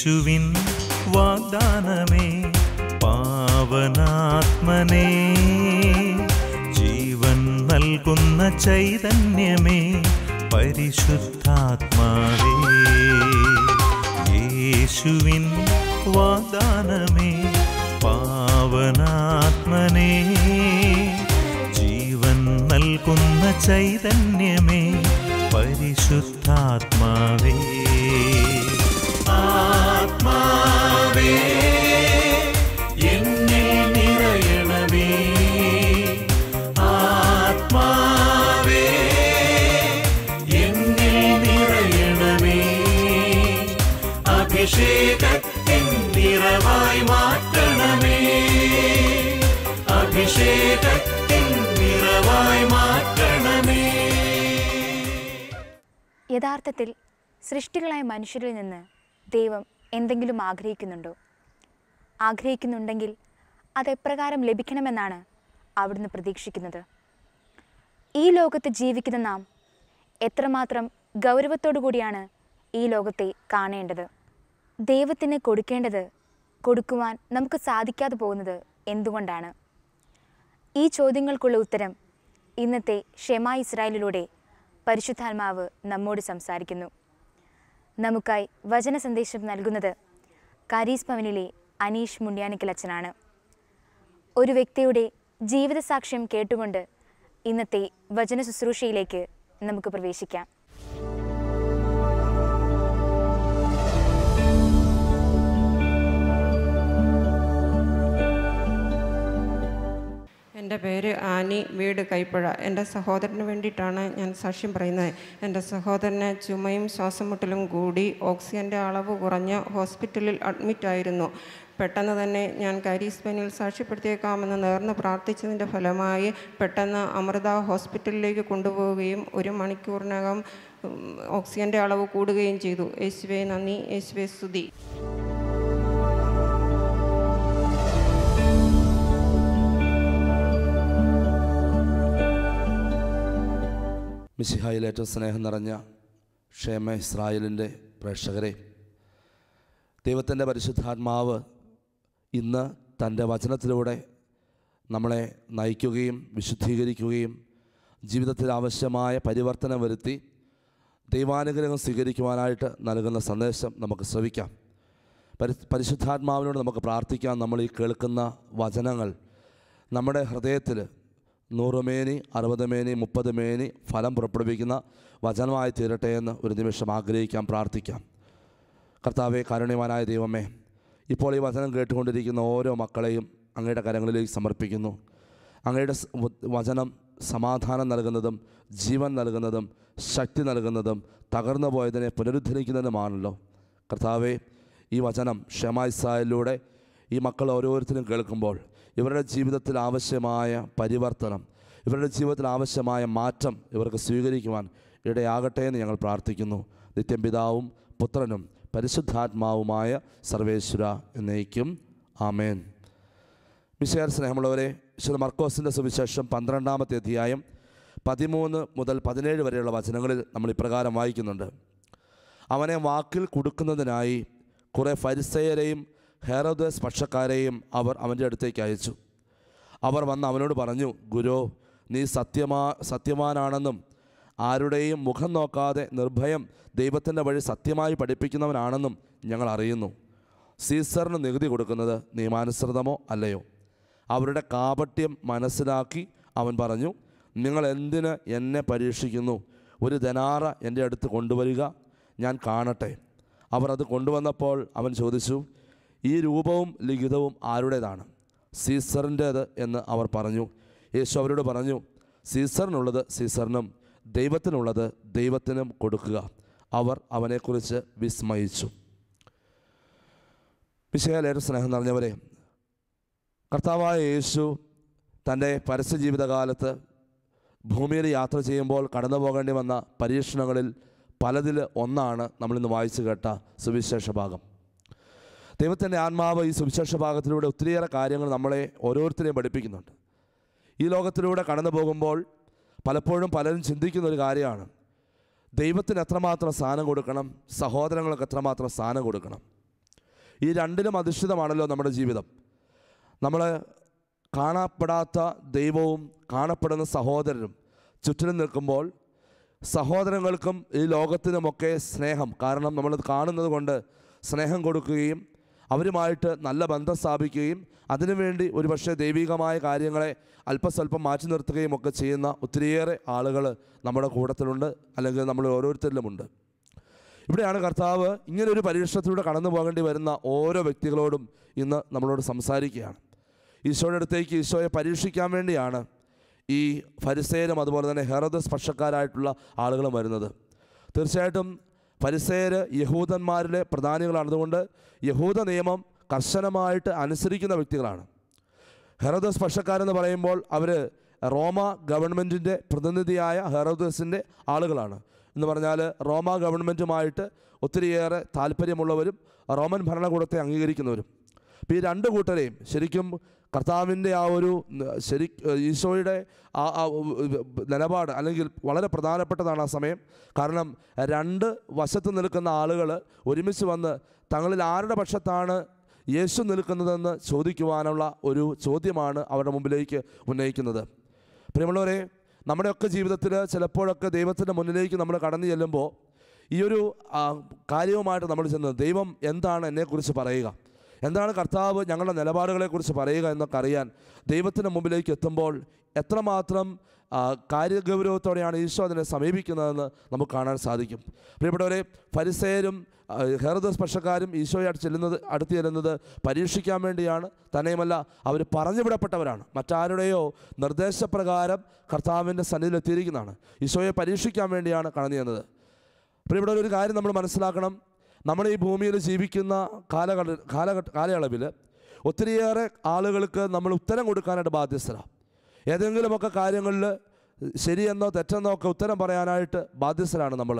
യേശുവിൻ വാഗ്ദാനമേ പാവനാത്മനേ ജീവൻ നൽകുന്ന ചൈതന്യമേ പരിശുദ്ധാത്മാവേ യേശുവിൻ വാഗ്ദാനമേ പാവനാത്മനേ ജീവൻ നൽകുന്ന ചൈതന്യമേ പരിശുദ്ധാത്മാവേ. അഭിഷേകത്തിൻ നിറവായി മാറ്റണമേ. അഭിഷേകത്തിൻ നിറവായി മാറ്റണമേ. യഥാർത്ഥത്തിൽ സൃഷ്ടികളായ മനുഷ്യരിൽ നിന്ന് ദൈവം എന്തെങ്കിലും ആഗ്രഹിക്കുന്നുണ്ടോ? ആഗ്രഹിക്കുന്നുണ്ടെങ്കിൽ അതെപ്രകാരം ലഭിക്കണമെന്നാണ് അവിടുന്ന് പ്രതീക്ഷിക്കുന്നത്. ഈ ലോകത്ത് ജീവിക്കുന്ന നാം എത്രമാത്രം ഗൗരവത്തോടു കൂടിയാണ് ഈ ലോകത്തെ കാണേണ്ടത്? ദൈവത്തിന് കൊടുക്കേണ്ടത് കൊടുക്കുവാൻ നമുക്ക് സാധിക്കാതെ പോകുന്നത് എന്തുകൊണ്ടാണ്? ഈ ചോദ്യങ്ങൾക്കുള്ള ഉത്തരം ഇന്നത്തെ ഷെമ ഇസ്രായേലിലൂടെ പരിശുദ്ധാത്മാവ് നമ്മോട് സംസാരിക്കുന്നു. നമുക്കായി വചന സന്ദേശം നൽകുന്നത് കാരീസ് ഭവനിലെ അനീഷ് മുണ്ട്യാനിക്കൽ അച്ഛനാണ്. ഒരു വ്യക്തിയുടെ ജീവിത സാക്ഷ്യം കേട്ടുകൊണ്ട് ഇന്നത്തെ വചന ശുശ്രൂഷയിലേക്ക് നമുക്ക് പ്രവേശിക്കാം. എന്റെ പേര് ആനി വീട് കൈപ്പുഴ. എന്റെ സഹോദരന് വേണ്ടിയിട്ടാണ് ഞാൻ സാക്ഷ്യം പറയുന്നത്. എന്റെ സഹോദരന് ചുമയും ശ്വാസം മുട്ടലും കൂടി ഓക്സിജന്റെ അളവ് കുറഞ്ഞ് ഹോസ്പിറ്റലിൽ അഡ്മിറ്റായിരുന്നു പെട്ടെന്ന് തന്നെ ഞാൻ കാരീസ്പനിൽ സാക്ഷ്യപ്പെടുത്തിയേക്കാമെന്ന് നേർന്ന് പ്രാർത്ഥിച്ചതിന്റെ ഫലമായി പെട്ടെന്ന് അമൃത ഹോസ്പിറ്റലിലേക്ക് കൊണ്ടുപോവുകയും ഒരു മണിക്കൂറിനകം ഓക്സിജന്റെ അളവ് കൂടുകയും ചെയ്തു. യേശുവേ നന്ദി. യേശുവേ സ്തുതി. മിശിഹായിൽ ഏറ്റവും സ്നേഹം നിറഞ്ഞ ക്ഷേമ ഇസ്രായേലിന്റെ പ്രേക്ഷകരെ ദൈവത്തിന്റെ പരിശുദ്ധാത്മാവ് ഇന്ന് തന്റെ വചനത്തിലൂടെ നമ്മളെ നയിക്കുകയും വിശുദ്ധീകരിക്കുകയും ജീവിതത്തിൽ ആവശ്യമായ പരിവർത്തനം വരുത്തി ദൈവാനുഗ്രഹം സ്വീകരിക്കുവാനായിട്ട് നൽകുന്ന സന്ദേശം നമുക്ക് ശ്രവിക്കാം. പരി പരിശുദ്ധാത്മാവിനോട് നമുക്ക് പ്രാർത്ഥിക്കാം. നമ്മൾ ഈ കേൾക്കുന്ന വചനങ്ങൾ നമ്മുടെ ഹൃദയത്തിൽ നൂറ് മേനി അറുപത് മേനി മുപ്പത് മേനി ഫലം പുറപ്പെടുവിക്കുന്ന വചനമായി തീരട്ടെ എന്ന് ഒരു നിമിഷം ആഗ്രഹിക്കാം പ്രാർത്ഥിക്കാം. കർത്താവെ കാരുണ്യവാനായ ദൈവമേ ഇപ്പോൾ ഈ വചനം കേട്ടുകൊണ്ടിരിക്കുന്ന ഓരോ മക്കളെയും അങ്ങയുടെ കരങ്ങളിലേക്ക് സമർപ്പിക്കുന്നു. അങ്ങയുടെ വചനം സമാധാനം നൽകുന്നതും ജീവൻ നൽകുന്നതും ശക്തി നൽകുന്നതും തകർന്നു പോയതിനെ പുനരുദ്ധരിക്കുന്നതുമാണല്ലോ. കർത്താവെ ഈ വചനം ഷെമായിസായിലൂടെ ഈ മക്കൾ ഓരോരുത്തരും കേൾക്കുമ്പോൾ ഇവരുടെ ജീവിതത്തിൽ ആവശ്യമായ പരിവർത്തനം ഇവരുടെ ജീവിതത്തിൽ ആവശ്യമായ മാറ്റം ഇവർക്ക് സ്വീകരിക്കുവാൻ ഇടയാകട്ടെ എന്ന് ഞങ്ങൾ പ്രാർത്ഥിക്കുന്നു. നിത്യം പിതാവും പുത്രനും പരിശുദ്ധാത്മാവുമായ സർവേശ്വര എന്നേക്കും. ആമേൻ. വിശേഷ സ്നേഹമുള്ളവരെ വിശുദ്ധ മർക്കോസിന്റെ സുവിശേഷം പന്ത്രണ്ടാമത്തെ അധ്യായം പതിമൂന്ന് മുതൽ പതിനേഴ് വരെയുള്ള വചനങ്ങളിൽ നമ്മൾ ഇപ്രകാരം വായിക്കുന്നുണ്ട്. അവനെ വാക്കിൽ കൊടുക്കുന്നതിനായി കുറേ ഫരിസയരെയും ഹെറോദസ് പക്ഷക്കാരെയും അവർ അവന്റെ അടുത്തേക്ക് അയച്ചു. അവർ വന്ന് അവനോട് പറഞ്ഞു ഗുരു നീ സത്യമാ സത്യവാനാണെന്നും ആരുടെയും മുഖം നോക്കാതെ നിർഭയം ദൈവത്തിന്റെ വഴി സത്യമായി പഠിപ്പിക്കുന്നവനാണെന്നും ഞങ്ങൾ അറിയുന്നു. സീസറിന് നികുതി കൊടുക്കുന്നത് നിയമാനുസൃതമോ അല്ലയോ? അവരുടെ കാപട്യം മനസ്സിലാക്കി അവൻ പറഞ്ഞു നിങ്ങൾ എന്തിന് എന്നെ പരീക്ഷിക്കുന്നു? ഒരു ധനാറ എന്റെ അടുത്ത് കൊണ്ടുവരിക ഞാൻ കാണട്ടെ. അവർ അത് കൊണ്ടുവന്നപ്പോൾ അവൻ ചോദിച്ചു ഈ രൂപവും ലിഖിതവും ആരുടേതാണ്? സീസറിന്റേത് എന്ന് അവർ പറഞ്ഞു. യേശു അവരോട് പറഞ്ഞു സീസറിനുള്ളത് സീസറിനും ദൈവത്തിനുള്ളത് ദൈവത്തിനും കൊടുക്കുക. അവർ അവനെക്കുറിച്ച് വിസ്മയിച്ചു. വിശേഷ സ്നേഹം നിറഞ്ഞവരെ കർത്താവായ യേശു തന്റെ പരസ്യ ജീവിതകാലത്ത് ഭൂമിയിൽ യാത്ര ചെയ്യുമ്പോൾ കടന്നു പോകേണ്ടി വന്ന പരീക്ഷണങ്ങളിൽ പലതിൽ ഒന്നാണ് നമ്മളിന്ന് വായിച്ചു കേട്ട സുവിശേഷ ഭാഗം. ദൈവത്തിന്റെ ആത്മാവ് ഈ സുവിശേഷ ഭാഗത്തിലൂടെ ഒത്തിരിയേറെ കാര്യങ്ങൾ നമ്മളെ ഓരോരുത്തരെയും പഠിപ്പിക്കുന്നുണ്ട്. ഈ ലോകത്തിലൂടെ കടന്നു പോകുമ്പോൾ പലപ്പോഴും പലരും ചിന്തിക്കുന്ന ഒരു കാര്യമാണ്. ദൈവത്തിന് എത്രമാത്രം സ്ഥാനം കൊടുക്കണം? സഹോദരങ്ങൾക്ക് എത്രമാത്രം സ്ഥാനം കൊടുക്കണം? ഈ രണ്ടിലും അധിഷ്ഠിതമാണല്ലോ നമ്മുടെ ജീവിതം. നമ്മൾ കാണപ്പെടാത്ത ദൈവവും കാണപ്പെടുന്ന സഹോദരനും ചുറ്റിനും നിൽക്കുമ്പോൾ സഹോദരങ്ങൾക്കും ഈ ലോകത്തിനുമൊക്കെ സ്നേഹം. കാരണം നമ്മളത് കാണുന്നത് കൊണ്ട് സ്നേഹം കൊടുക്കുകയും അവരുമായിട്ട് നല്ല ബന്ധം സ്ഥാപിക്കുകയും അതിനുവേണ്ടി ഒരുപക്ഷെ ദൈവികമായ കാര്യങ്ങളെ അല്പസ്വല്പം മാറ്റി നിർത്തുകയും ഒക്കെ ചെയ്യുന്ന ഒത്തിരിയേറെ ആളുകൾ നമ്മുടെ കൂട്ടത്തിലുണ്ട് അല്ലെങ്കിൽ നമ്മൾ ഓരോരുത്തരിലുമുണ്ട്. ഇവിടെയാണ് കർത്താവ് ഇങ്ങനൊരു പരീക്ഷണത്തിലൂടെ കടന്നു പോകേണ്ടി വരുന്ന ഓരോ വ്യക്തികളോടും ഇന്ന് നമ്മളോട് സംസാരിക്കുകയാണ്. ഈശോയുടെ അടുത്തേക്ക് ഈശോയെ പരീക്ഷിക്കാൻ വേണ്ടിയാണ് ഈ ഫരിസേനും അതുപോലെ തന്നെ ഹെറദ സ്പർശക്കാരായിട്ടുള്ള ആളുകളും വരുന്നത്. തീർച്ചയായിട്ടും ഫരിസേര് യഹൂദന്മാരിലെ പ്രധാനികളാണ് അതുകൊണ്ട് യഹൂദ നിയമം കർശനമായിട്ട് അനുസരിക്കുന്ന വ്യക്തികളാണ്. ഹെറോദസ് പക്ഷക്കാരെന്ന് പറയുമ്പോൾ അവർ റോമ ഗവൺമെന്റിന്റെ പ്രതിനിധിയായ ഹെറോദസിന്റെ ആളുകളാണ്. എന്ന് പറഞ്ഞാൽ റോമ ഗവൺമെന്റുമായിട്ട് ഒത്തിരിയേറെ താല്പര്യമുള്ളവരും റോമൻ ഭരണകൂടത്തെ അംഗീകരിക്കുന്നവരും. അപ്പോൾ ഈ രണ്ട് കൂട്ടരെയും ശരിക്കും കർത്താവിന്റെ ആ ഒരു ശരി ഈശോയുടെ ആ നിലപാട് അല്ലെങ്കിൽ വളരെ പ്രധാനപ്പെട്ടതാണ് ആ സമയം. കാരണം രണ്ട് വശത്ത് നിൽക്കുന്ന ആളുകൾ ഒരുമിച്ച് വന്ന് തങ്ങളിൽ ആരുടെ പക്ഷത്താണ് യേശു നിൽക്കുന്നതെന്ന് ചോദിക്കുവാനുള്ള ഒരു ചോദ്യമാണ് അവരുടെ മുമ്പിലേക്ക് ഉന്നയിക്കുന്നത്. പ്രിയമുള്ളവരെ നമ്മുടെയൊക്കെ ജീവിതത്തിൽ ചിലപ്പോഴൊക്കെ ദൈവത്തിന്റെ മുന്നിലേക്ക് നമ്മൾ കടന്നു ചെല്ലുമ്പോൾ ഈ ഒരു കാര്യവുമായിട്ട് നമ്മൾ ചെന്നത് ദൈവം എന്താണ് എന്നെക്കുറിച്ച് പറയുക? എന്താണ് കർത്താവ് ഞങ്ങളുടെ നിലപാടുകളെക്കുറിച്ച് പറയുക എന്നൊക്കെ അറിയാൻ ദൈവത്തിന്റെ മുമ്പിലേക്ക് എത്തുമ്പോൾ എത്രമാത്രം കാര്യഗൗരവത്തോടെയാണ് ഈശോ അതിനെ സമീപിക്കുന്നതെന്ന് നമുക്ക് കാണാൻ സാധിക്കും. പ്രിയപ്പെട്ടവരെ പരിസയരും ഹെറുദ സ്പർശക്കാരും ഈശോയായിട്ട് ചെല്ലുന്നത് അടുത്ത് ചെല്ലുന്നത് പരീക്ഷിക്കാൻ വേണ്ടിയാണ്. തന്നെയുമല്ല അവർ പറഞ്ഞു വിടപ്പെട്ടവരാണ് മറ്റാരുടെയോ നിർദ്ദേശപ്രകാരം കർത്താവിന്റെ സന്നിധിയിലെത്തിയിരിക്കുന്നതാണ്. ഈശോയെ പരീക്ഷിക്കാൻ വേണ്ടിയാണ് കടന്നു ചെന്നത് പ്രിയപ്പെട്ടവർ ഒരു കാര്യം നമ്മൾ മനസ്സിലാക്കണം. നമ്മൾ ഈ ഭൂമിയിൽ ജീവിക്കുന്ന കാലഘട്ട കാലഘട്ട കാലയളവിൽ ഒത്തിരിയേറെ ആളുകൾക്ക് നമ്മൾ ഉത്തരം കൊടുക്കാനായിട്ട് ബാധ്യസ്ഥരാണ് ഏതെങ്കിലുമൊക്കെ കാര്യങ്ങളിൽ ശരിയെന്നോ തെറ്റെന്നോ ഒക്കെ ഉത്തരം പറയാനായിട്ട് ബാധ്യസ്ഥരാണ് നമ്മൾ.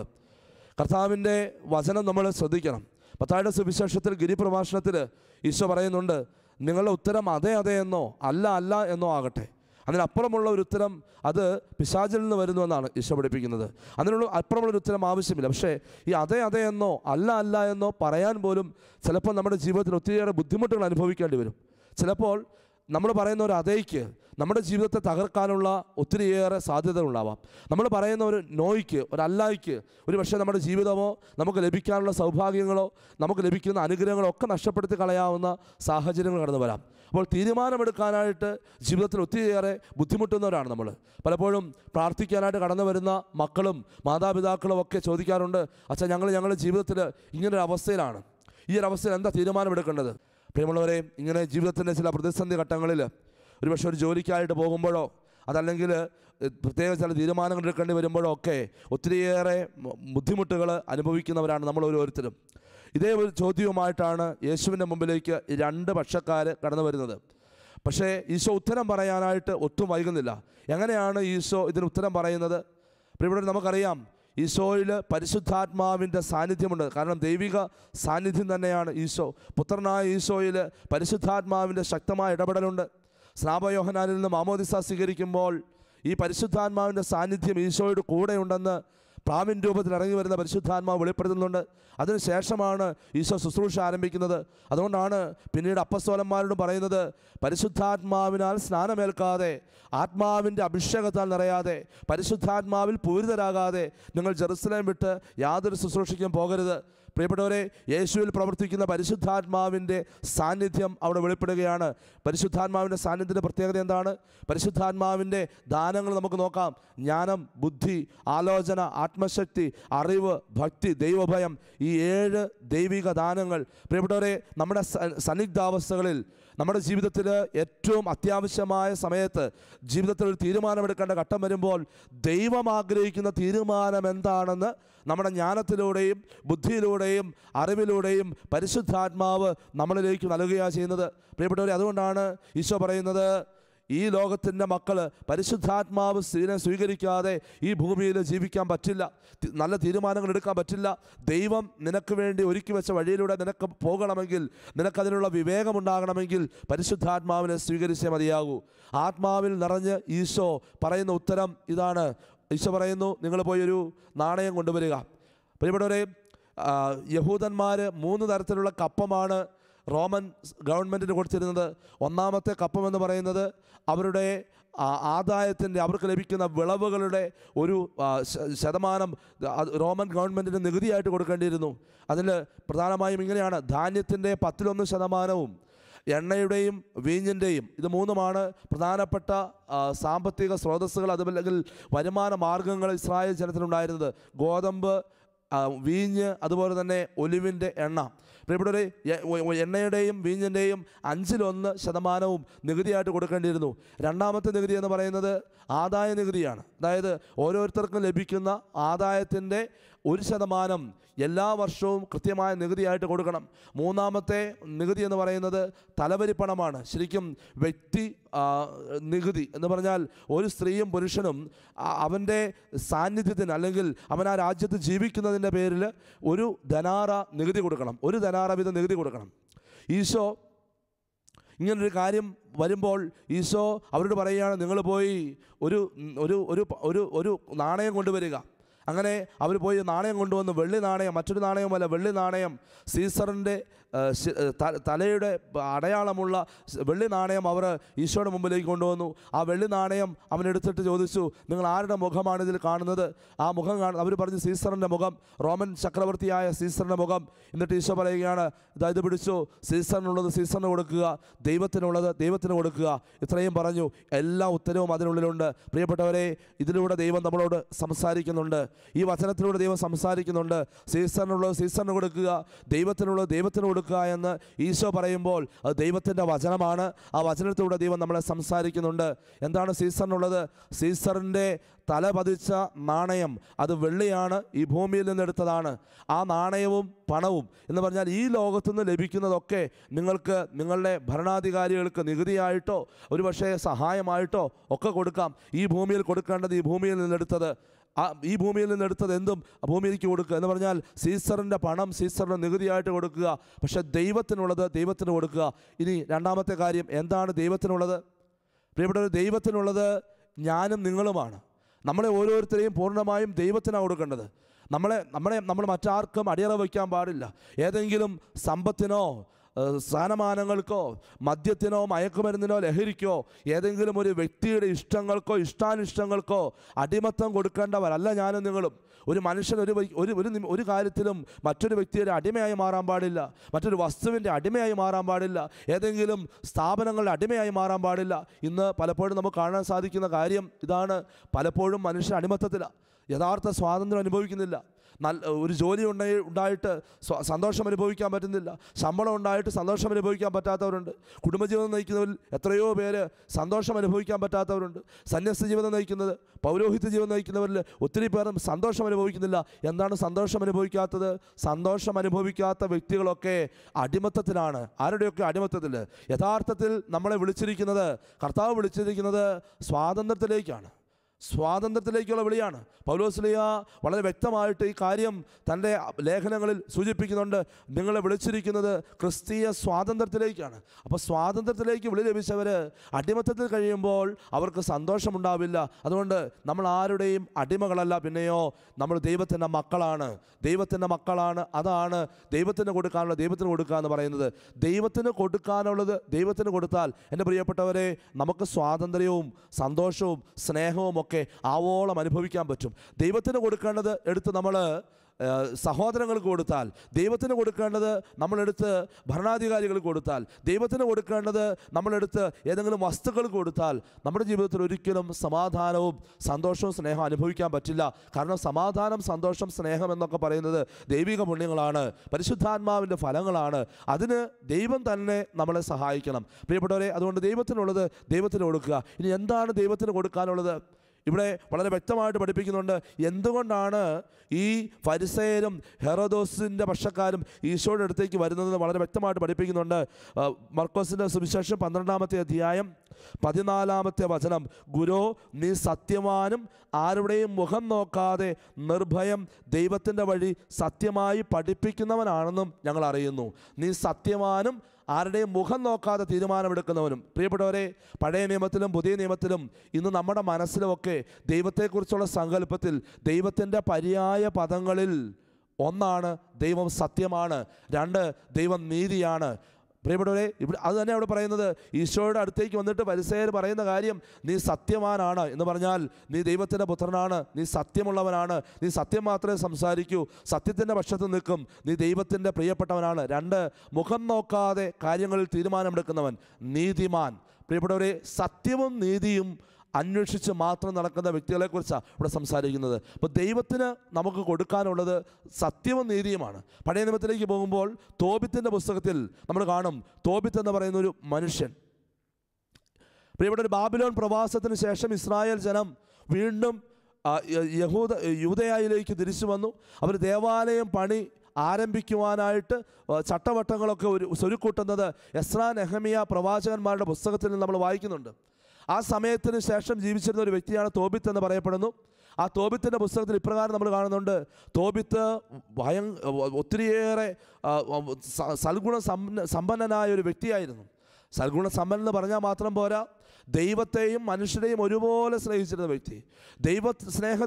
കർത്താവിന്റെ വചനം നമ്മൾ ശ്രദ്ധിക്കണം. പത്താഴ്ച സുവിശേഷത്തിൽ ഗിരിപ്രഭാഷണത്തിൽ ഈശോ പറയുന്നുണ്ട് നിങ്ങളുടെ ഉത്തരം അതെ അതെ എന്നോ അല്ല അല്ല എന്നോ ആകട്ടെ. അതിനപ്പുറമുള്ള ഒരു ഉത്തരം അത് പിശാചിൽ നിന്ന് വരുന്നു എന്നാണ് ഈശോ പഠിപ്പിക്കുന്നത്. അതിനുള്ള അപ്പുറമുള്ള ഒരു ഉത്തരം ആവശ്യമില്ല. പക്ഷേ ഈ അതെ അതെ എന്നോ അല്ല അല്ല എന്നോ പറയാൻ പോലും ചിലപ്പോൾ നമ്മുടെ ജീവിതത്തിൽ ഒത്തിരിയേറെ ബുദ്ധിമുട്ടുകൾ അനുഭവിക്കേണ്ടി വരും. ചിലപ്പോൾ നമ്മൾ പറയുന്ന ഒരു അതേക്ക് നമ്മുടെ ജീവിതത്തെ തകർക്കാനുള്ള ഒത്തിരിയേറെ സാധ്യതകളുണ്ടാവാം നമ്മൾ പറയുന്ന ഒരു നോയ്ക്ക് ഒരു അല്ലായ്ക്ക് ഒരു പക്ഷേ നമ്മുടെ ജീവിതമോ നമുക്ക് ലഭിക്കാനുള്ള സൗഭാഗ്യങ്ങളോ നമുക്ക് ലഭിക്കുന്ന അനുഗ്രഹങ്ങളോ ഒക്കെ നഷ്ടപ്പെടുത്തി കളയാവുന്ന സാഹചര്യങ്ങൾ കടന്നു വരാം അപ്പോൾ തീരുമാനമെടുക്കാനായിട്ട് ജീവിതത്തിൽ ഒത്തിരിയേറെ ബുദ്ധിമുട്ടുന്നവരാണ് നമ്മൾ. പലപ്പോഴും പ്രാർത്ഥിക്കാനായിട്ട് കടന്നു വരുന്ന മക്കളും മാതാപിതാക്കളും ഒക്കെ ചോദിക്കാറുണ്ട് അച്ഛാ ഞങ്ങൾ ഞങ്ങളുടെ ജീവിതത്തിൽ ഇങ്ങനൊരു അവസ്ഥയിലാണ്. ഈ ഒരു അവസ്ഥയിൽ എന്താ തീരുമാനമെടുക്കേണ്ടത്? പ്രിയമുള്ളവരെ ഇങ്ങനെ ജീവിതത്തിന്റെ ചില പ്രതിസന്ധി ഘട്ടങ്ങളിൽ ഒരുപക്ഷെ ഒരു ജോലിക്കായിട്ട് പോകുമ്പോഴോ അതല്ലെങ്കിൽ പ്രത്യേക ചില തീരുമാനങ്ങൾ എടുക്കേണ്ടി വരുമ്പോഴോ ഒക്കെ ഒത്തിരിയേറെ ബുദ്ധിമുട്ടുകൾ അനുഭവിക്കുന്നവരാണ് നമ്മൾ ഓരോരുത്തരും. ഇതേ ഒരു ചോദ്യവുമായിട്ടാണ് യേശുവിന്റെ മുമ്പിലേക്ക് രണ്ട് പക്ഷക്കാർ കടന്നു വരുന്നത്. പക്ഷേ ഈശോ ഉത്തരം പറയാനായിട്ട് ഒട്ടും വൈകുന്നില്ല. എങ്ങനെയാണ് ഈശോ ഇതിന് ഉത്തരം പറയുന്നത്? ഇവിടെ നമുക്കറിയാം ഈശോയിൽ പരിശുദ്ധാത്മാവിന്റെ സാന്നിധ്യമുണ്ട്. കാരണം ദൈവിക സാന്നിധ്യം തന്നെയാണ് ഈശോ. പുത്രനായ ഈശോയിൽ പരിശുദ്ധാത്മാവിന്റെ ശക്തമായ ഇടപെടലുണ്ട്. സ്നാപയോഹനാനിൽ നിന്ന് മാമോദിസ സ്വീകരിക്കുമ്പോൾ ഈ പരിശുദ്ധാത്മാവിന്റെ സാന്നിധ്യം ഈശോയുടെ കൂടെയുണ്ടെന്ന് പ്രാവിൻ രൂപത്തിൽ ഇറങ്ങി വരുന്ന പരിശുദ്ധാത്മാവ് വെളിപ്പെടുത്തുന്നുണ്ട്. അതിനുശേഷമാണ് ഈശോ ശുശ്രൂഷ ആരംഭിക്കുന്നത്. അതുകൊണ്ടാണ് പിന്നീട് അപ്പസ്തോലന്മാരോട് പറയുന്നത് പരിശുദ്ധാത്മാവിനാൽ സ്നാനമേൽക്കാതെ ആത്മാവിന്റെ അഭിഷേകത്താൽ നിറയാതെ പരിശുദ്ധാത്മാവിൽ പൂരിതരാകാതെ നിങ്ങൾ ജെറുസലേം വിട്ട് യാതൊരു ശുശ്രൂഷയ്ക്കും പോകരുത്. പ്രിയപ്പെട്ടവരെ യേശുവിൽ പ്രവർത്തിക്കുന്ന പരിശുദ്ധാത്മാവിന്റെ സാന്നിധ്യം അവിടെ വെളിപ്പെടുകയാണ്. പരിശുദ്ധാത്മാവിന്റെ സാന്നിധ്യത്തിന്റെ പ്രത്യേകത എന്താണ്? പരിശുദ്ധാത്മാവിന്റെ ദാനങ്ങൾ നമുക്ക് നോക്കാം. ജ്ഞാനം ബുദ്ധി ആലോചന ആത്മശക്തി അറിവ് ഭക്തി ദൈവഭയം ഈ ഏഴ് ദൈവിക ദാനങ്ങൾ. പ്രിയപ്പെട്ടവരെ നമ്മുടെ സന്നിഗ്ധാവസ്ഥകളിൽ നമ്മുടെ ജീവിതത്തിൽ ഏറ്റവും അത്യാവശ്യമായ സമയത്ത് ജീവിതത്തിൽ ഒരു തീരുമാനമെടുക്കേണ്ട ഘട്ടം വരുമ്പോൾ ദൈവം ആഗ്രഹിക്കുന്ന തീരുമാനം എന്താണെന്ന് നമ്മുടെ ജ്ഞാനത്തിലൂടെയും ബുദ്ധിയിലൂടെയും അറിവിലൂടെയും പരിശുദ്ധാത്മാവ് നമ്മളിലേക്ക് നൽകുകയാണ് ചെയ്യുന്നത്. പ്രിയപ്പെട്ടവരെ അതുകൊണ്ടാണ് ഈശോ പറയുന്നത് ഈ ലോകത്തിന്റെ മക്കൾ പരിശുദ്ധാത്മാവ് സ്ത്രീനെ സ്വീകരിക്കാതെ ഈ ഭൂമിയിൽ ജീവിക്കാൻ പറ്റില്ല. നല്ല തീരുമാനങ്ങൾ എടുക്കാൻ പറ്റില്ല. ദൈവം നിനക്ക് വേണ്ടി ഒരുക്കി വെച്ച വഴിയിലൂടെ നിനക്ക് പോകണമെങ്കിൽ നിനക്കതിനുള്ള വിവേകമുണ്ടാകണമെങ്കിൽ പരിശുദ്ധാത്മാവിനെ സ്വീകരിച്ചേ മതിയാകൂ. ആത്മാവിൽ നിറഞ്ഞ് ഈശോ പറയുന്ന ഉത്തരം ഇതാണ്. ഈശോ പറയുന്നു നിങ്ങൾ പോയൊരു നാണയം കൊണ്ടുവരിക. പ്രിയപ്പെട്ടവരെ യഹൂദന്മാർ മൂന്ന് തരത്തിലുള്ള കപ്പമാണ് റോമൻ ഗവൺമെന്റിന് കൊടുത്തിരുന്നത്. ഒന്നാമത്തെ കപ്പമെന്ന് പറയുന്നത് അവരുടെ ആദായത്തിന്റെ അവർക്ക് ലഭിക്കുന്ന വിളവുകളുടെ ഒരു ശതമാനം റോമൻ ഗവൺമെന്റിന് നികുതിയായിട്ട് കൊടുക്കേണ്ടിയിരുന്നു. അതിൽ പ്രധാനമായും ഇങ്ങനെയാണ്. ധാന്യത്തിന്റെ പത്തിലൊന്ന് ശതമാനവും എണ്ണയുടെയും വീഞ്ഞിന്റെയും ഇത് മൂന്നുമാണ് പ്രധാനപ്പെട്ട സാമ്പത്തിക സ്രോതസ്സുകൾ അതുമല്ലെങ്കിൽ വരുമാന മാർഗങ്ങൾ ഇസ്രായേൽ ജനത്തിനുണ്ടായിരുന്നത്. ഗോതമ്പ് വീഞ്ഞ് അതുപോലെ തന്നെ ഒലിവിന്റെ എണ്ണ. പ്രിയപ്പെട്ടവരെ എണ്ണയുടെയും വീഞ്ഞിന്റെയും അഞ്ചിലൊന്ന് ശതമാനവും നികുതിയായിട്ട് കൊടുക്കേണ്ടിയിരുന്നു. രണ്ടാമത്തെ നികുതി എന്ന് പറയുന്നത് ആദായ നികുതിയാണ്. അതായത് ഓരോരുത്തർക്കും ലഭിക്കുന്ന ആദായത്തിന്റെ ഒരു ശതമാനം എല്ലാ വർഷവും കൃത്യമായ നികുതിയായിട്ട് കൊടുക്കണം. മൂന്നാമത്തെ നികുതി എന്ന് പറയുന്നത് തലവരിപ്പണമാണ് ശരിക്കും വ്യക്തി നികുതി എന്ന് പറഞ്ഞാൽ ഒരു സ്ത്രീയും പുരുഷനും അവന്റെ സാന്നിധ്യത്തിന് അല്ലെങ്കിൽ അവൻ ആ രാജ്യത്ത് ജീവിക്കുന്നതിന്റെ പേരിൽ ഒരു ധനാറ നികുതി കൊടുക്കണം. ഒരു ധനാറ വീതം നികുതി കൊടുക്കണം. ഈശോ ഇങ്ങനൊരു കാര്യം വരുമ്പോൾ ഈശോ അവരോട് പറയുകയാണ് നിങ്ങൾ പോയി ഒരു ഒരു ഒരു ഒരു നാണയം കൊണ്ടുവരിക. അങ്ങനെ അവർ പോയി നാണയം കൊണ്ടുവന്ന്. വെള്ളി നാണയം മറ്റൊരു നാണയമല്ല വെള്ളി നാണയം. സീസറിന്റെ തലയുടെ അടയാളമുള്ള വെള്ളി നാണയം അവർ ഈശോയുടെ മുമ്പിലേക്ക് കൊണ്ടുവന്നു. ആ വെള്ളി നാണയം അവനെടുത്തിട്ട് ചോദിച്ചു നിങ്ങൾ ആരുടെ മുഖമാണ് ഇതിൽ കാണുന്നത്? ആ മുഖം കാണുന്നത് അവർ പറഞ്ഞു സീസറിന്റെ മുഖം റോമൻ ചക്രവർത്തിയായ സീസറിന്റെ മുഖം. എന്നിട്ട് ഈശോ പറയുകയാണ് ഇതാ പിടിച്ചു സീസറിനുള്ളത് സീസറിന് കൊടുക്കുക ദൈവത്തിനുള്ളത് ദൈവത്തിന് കൊടുക്കുക. ഇത്രയും പറഞ്ഞു എല്ലാ ഉത്തരവും അതിനുള്ളിലുണ്ട്. പ്രിയപ്പെട്ടവരെ ഇതിലൂടെ ദൈവം നമ്മളോട് സംസാരിക്കുന്നുണ്ട്. ഈ വചനത്തിലൂടെ ദൈവം സംസാരിക്കുന്നുണ്ട്. സീസറിനുള്ളത് സീസറിന് കൊടുക്കുക ദൈവത്തിനുള്ളത് ദൈവത്തിന് കൊടുക്കുക. എന്ന് ഈശോ പറയുമ്പോൾ അത് ദൈവത്തിന്റെ വചനമാണ്. ആ വചനത്തിലൂടെ ദൈവം നമ്മളെ സംസാരിക്കുന്നുണ്ട്. എന്താണ് സീസറിനുള്ളത് സീസറിന്റെ തല പതിച്ച നാണയം അത് വെള്ളിയാണ് ഈ ഭൂമിയിൽ നിന്നെടുത്തതാണ് ആ നാണയവും പണവും എന്ന് പറഞ്ഞാൽ ഈ ലോകത്തുനിന്ന് ലഭിക്കുന്നതൊക്കെ നിങ്ങൾക്ക് നിങ്ങളുടെ ഭരണാധികാരികൾക്ക് നികുതിയായിട്ടോ ഒരുപക്ഷെ സഹായമായിട്ടോ ഒക്കെ കൊടുക്കാം. ഈ ഭൂമിയിൽ കൊടുക്കേണ്ടത് ഈ ഭൂമിയിൽ നിന്നെടുത്തത് ആ ഈ ഭൂമിയിൽ നിന്ന് എടുത്തത് എന്തും ഭൂമിയിലേക്ക് കൊടുക്കുക. എന്ന് പറഞ്ഞാൽ സീസറിന്റെ പണം സീസറിന്റെ നികുതിയായിട്ട് കൊടുക്കുക. പക്ഷേ ദൈവത്തിനുള്ളത് ദൈവത്തിന് കൊടുക്കുക. ഇനി രണ്ടാമത്തെ കാര്യം എന്താണ് ദൈവത്തിനുള്ളത്? പ്രിയപ്പെട്ട ഒരു ദൈവത്തിനുള്ളത് ഞാനും നിങ്ങളുമാണ്. നമ്മളെ ഓരോരുത്തരെയും പൂർണമായും ദൈവത്തിനാണ് കൊടുക്കേണ്ടത്. നമ്മളെ നമ്മളെ നമ്മൾ മറ്റാർക്കും അടിയറ വയ്ക്കാൻ പാടില്ല. ഏതെങ്കിലും സമ്പത്തിനോ സ്ഥാനമാനങ്ങൾക്കോ മദ്യത്തിനോ മയക്കുമരുന്നിനോ ലഹരിക്കോ ഏതെങ്കിലും ഒരു വ്യക്തിയുടെ ഇഷ്ടങ്ങൾക്കോ ഇഷ്ടാനിഷ്ടങ്ങൾക്കോ അടിമത്തം കൊടുക്കേണ്ടവരല്ല ഞാനും നിങ്ങളും. ഒരു മനുഷ്യൻ ഒരു ഒരു ഒരു കാര്യത്തിലും മറ്റൊരു വ്യക്തിയുടെ അടിമയായി മാറാൻ പാടില്ല. മറ്റൊരു വസ്തുവിന്റെ അടിമയായി മാറാൻ പാടില്ല. ഏതെങ്കിലും സ്ഥാപനങ്ങളുടെ അടിമയായി മാറാൻ പാടില്ല. ഇന്ന് പലപ്പോഴും നമുക്ക് കാണാൻ സാധിക്കുന്ന കാര്യം ഇതാണ്. പലപ്പോഴും മനുഷ്യൻ അടിമത്തത്തിലാണ് യഥാർത്ഥ സ്വാതന്ത്ര്യം അനുഭവിക്കുന്നില്ല. നല്ല ഒരു ജോലി ഉണ്ടായി ഉണ്ടായിട്ട് സന്തോഷം അനുഭവിക്കാൻ പറ്റുന്നില്ല. ശമ്പളം ഉണ്ടായിട്ട് സന്തോഷം അനുഭവിക്കാൻ പറ്റാത്തവരുണ്ട്. കുടുംബജീവിതം നയിക്കുന്നവരിൽ എത്രയോ പേര് സന്തോഷം അനുഭവിക്കാൻ പറ്റാത്തവരുണ്ട്. സന്യസ്ത ജീവിതം നയിക്കുന്നത് പൗരോഹിത്യ ജീവിതം നയിക്കുന്നവരിൽ ഒത്തിരി പേരും സന്തോഷം അനുഭവിക്കുന്നില്ല. എന്താണ് സന്തോഷം അനുഭവിക്കാത്തത്? സന്തോഷം അനുഭവിക്കാത്ത വ്യക്തികളൊക്കെ അടിമത്തത്തിലാണ്. ആരുടെയൊക്കെ അടിമത്തത്തിൽ യഥാർത്ഥത്തിൽ നമ്മളെ വിളിച്ചിരിക്കുന്നത് കർത്താവ് വിളിച്ചിരിക്കുന്നത് സ്വാതന്ത്ര്യത്തിലേക്കാണ്. സ്വാതന്ത്ര്യത്തിലേക്കുള്ള വിളിയാണ്. പൗലോസ്ലിയ വളരെ വ്യക്തമായിട്ട് ഈ കാര്യം തന്റെ ലേഖനങ്ങളിൽ സൂചിപ്പിക്കുന്നുണ്ട്. നിങ്ങളെ വിളിച്ചിരിക്കുന്നത് ക്രിസ്തീയ സ്വാതന്ത്ര്യത്തിലേക്കാണ്. അപ്പോൾ സ്വാതന്ത്ര്യത്തിലേക്ക് വിളി ലഭിച്ചവർ അടിമത്തത്തിൽ കഴിയുമ്പോൾ അവർക്ക് സന്തോഷമുണ്ടാവില്ല. അതുകൊണ്ട് നമ്മൾ ആരുടെയും അടിമകളല്ല. പിന്നെയോ നമ്മൾ ദൈവത്തിന്റെ മക്കളാണ്. ദൈവത്തിന്റെ മക്കളാണ്. അതാണ് ദൈവത്തിന് കൊടുക്കാനുള്ള ദൈവത്തിന് കൊടുക്കുക എന്ന് പറയുന്നത്. ദൈവത്തിന് കൊടുക്കാനുള്ളത് ദൈവത്തിന് കൊടുത്താൽ എന്റെ പ്രിയപ്പെട്ടവരെ നമുക്ക് സ്വാതന്ത്ര്യവും സന്തോഷവും സ്നേഹവും ഒക്കെ ആവോളം അനുഭവിക്കാൻ പറ്റും. ദൈവത്തിന് കൊടുക്കേണ്ടത് എടുത്ത് നമ്മൾ സഹോദരങ്ങൾക്ക് കൊടുത്താൽ ദൈവത്തിന് കൊടുക്കേണ്ടത് നമ്മളെടുത്ത് ഭരണാധികാരികൾ കൊടുത്താൽ ദൈവത്തിന് കൊടുക്കേണ്ടത് നമ്മളെടുത്ത് ഏതെങ്കിലും വസ്തുക്കൾ കൊടുത്താൽ നമ്മുടെ ജീവിതത്തിൽ ഒരിക്കലും സമാധാനവും സന്തോഷവും സ്നേഹവും അനുഭവിക്കാൻ പറ്റില്ല. കാരണം സമാധാനം സന്തോഷം സ്നേഹം എന്നൊക്കെ പറയുന്നത് ദൈവിക പുണ്യങ്ങളാണ്. പരിശുദ്ധാത്മാവിന്റെ ഫലങ്ങളാണ്. അതിന് ദൈവം തന്നെ നമ്മളെ സഹായിക്കണം. പ്രിയപ്പെട്ടവരെ അതുകൊണ്ട് ദൈവത്തിനുള്ളത് ദൈവത്തിന് കൊടുക്കുക. ഇനി എന്താണ് ദൈവത്തിന് കൊടുക്കാനുള്ളത്? ഇവിടെ വളരെ വ്യക്തമായിട്ട് പഠിപ്പിക്കുന്നുണ്ട് എന്തുകൊണ്ടാണ് ഈ ഫരിസേരും ഹെറോദോസിന്റെ പക്ഷക്കാരും ഈശോയുടെ അടുത്തേക്ക് വരുന്നതെന്ന് വളരെ വ്യക്തമായിട്ട് പഠിപ്പിക്കുന്നുണ്ട്. മർക്കോസിന്റെ സുവിശേഷം പന്ത്രണ്ടാമത്തെ അധ്യായം പതിനാലാമത്തെ വചനം. ഗുരു നീ സത്യവാനും ആരുടെയും മുഖം നോക്കാതെ നിർഭയം ദൈവത്തിന്റെ വഴി സത്യമായി പഠിപ്പിക്കുന്നവനാണെന്നും ഞങ്ങൾ അറിയുന്നു. നീ സത്യവാനും ആരുടെയും മുഖം നോക്കാതെ തീരുമാനമെടുക്കുന്നവനും പ്രിയപ്പെട്ടവരെ പഴയ നിയമത്തിലും പുതിയ നിയമത്തിലും ഇന്ന് നമ്മുടെ മനസ്സിലുമൊക്കെ ദൈവത്തെക്കുറിച്ചുള്ള സങ്കല്പത്തിൽ ദൈവത്തിന്റെ പര്യായ പദങ്ങളിൽ ഒന്നാണ് ദൈവം സത്യമാണ് രണ്ട് ദൈവം നീതിയാണ്. പ്രിയപ്പെട്ടവരെ ഇവിടെ അത് തന്നെ അവിടെ പറയുന്നത് ഈശോയുടെ അടുത്തേക്ക് വന്നിട്ട് പരിസയർ പറയുന്ന കാര്യം നീ സത്യവാനാണ് എന്ന് പറഞ്ഞാൽ നീ ദൈവത്തിന്റെ പുത്രനാണ് നീ സത്യമുള്ളവനാണ് നീ സത്യം മാത്രമേ സംസാരിക്കൂ സത്യത്തിന്റെ പക്ഷത്ത് നിൽക്കും നീ ദൈവത്തിന്റെ പ്രിയപ്പെട്ടവനാണ്. രണ്ട് മുഖം നോക്കാതെ കാര്യങ്ങളിൽ തീരുമാനമെടുക്കുന്നവൻ നീതിമാൻ. പ്രിയപ്പെട്ടവരെ സത്യവും നീതിയും അന്വേഷിച്ച് മാത്രം നടക്കുന്ന വ്യക്തികളെക്കുറിച്ചാണ് ഇവിടെ സംസാരിക്കുന്നത്. അപ്പോൾ ദൈവത്തിന് നമുക്ക് കൊടുക്കാനുള്ളത് സത്യവും നീതിയുമാണ്. പഴയ നിയമത്തിലേക്ക് പോകുമ്പോൾ തോബിത്തിന്റെ പുസ്തകത്തിൽ നമ്മൾ കാണും. തോബിത്ത് എന്ന് പറയുന്ന ഒരു മനുഷ്യൻ. പ്രിയപ്പെട്ട ഒരു ബാബിലോൺ പ്രവാസത്തിന് ശേഷം ഇസ്രായേൽ ജനം വീണ്ടും യഹൂദ യൂതയായിലേക്ക് തിരിച്ചു വന്നു. അവർ ദേവാലയം പണി ആരംഭിക്കുവാനായിട്ട് ചട്ടവട്ടങ്ങളൊക്കെ ഒരു സ്വരുക്കൂട്ടുന്നത് എസ്രാ നെഹമിയ പ്രവാചകന്മാരുടെ പുസ്തകത്തിൽ നമ്മൾ വായിക്കുന്നുണ്ട്. ആ സമയത്തിന് ശേഷം ജീവിച്ചിരുന്ന ഒരു വ്യക്തിയാണ് തോബിത്ത് എന്ന് പറയപ്പെടുന്നു. ആ തോബിത്തിന്റെ പുസ്തകത്തിൽ ഇപ്രകാരം നമ്മൾ കാണുന്നുണ്ട്. തോബിത്ത് ഭയ ഒത്തിരിയേറെ സൽഗുണ സമ്പന്ന സമ്പന്നനായ ഒരു വ്യക്തിയായിരുന്നു. സൽഗുണ സമ്പന്നൻ എന്ന് പറഞ്ഞാൽ മാത്രം പോരാ. ദൈവത്തെയും മനുഷ്യരെയും ഒരുപോലെ സ്നേഹിച്ചിരുന്ന വ്യക്തി. ദൈവ സ്നേഹ